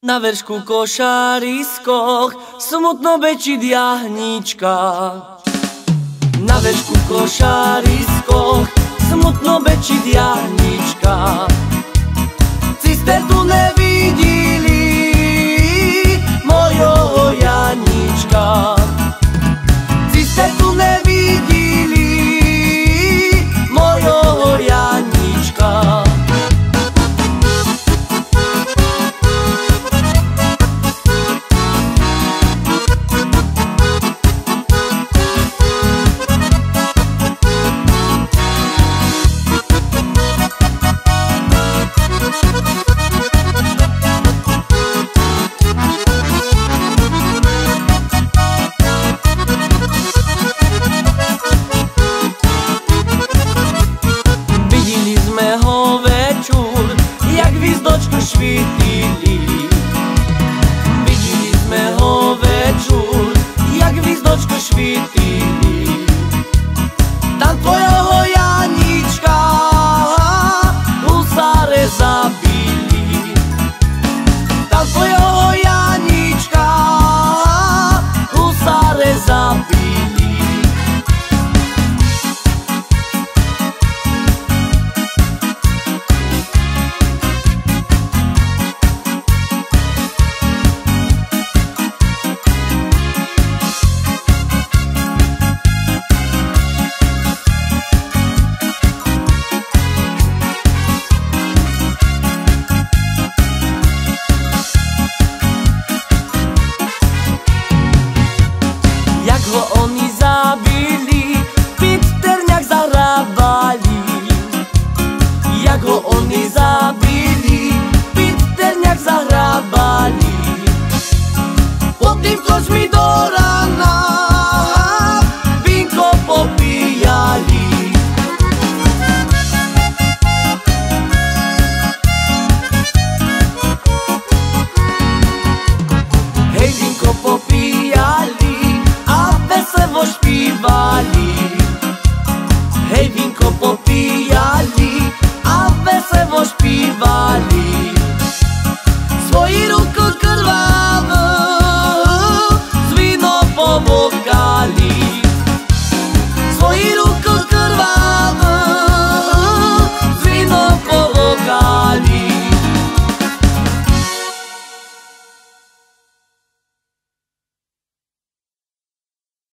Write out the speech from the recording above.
Na veršku košariskoch smutno bečí diahnička. Na veršku košariskoch smutno bečí diahnička. noćku švitili Vidjeli sme ho večer Jak gvizdočku švitili Tam tvoja hojanička Husare zabili. Tam tvoja hojanička Husare zabili. Poftim cosmidora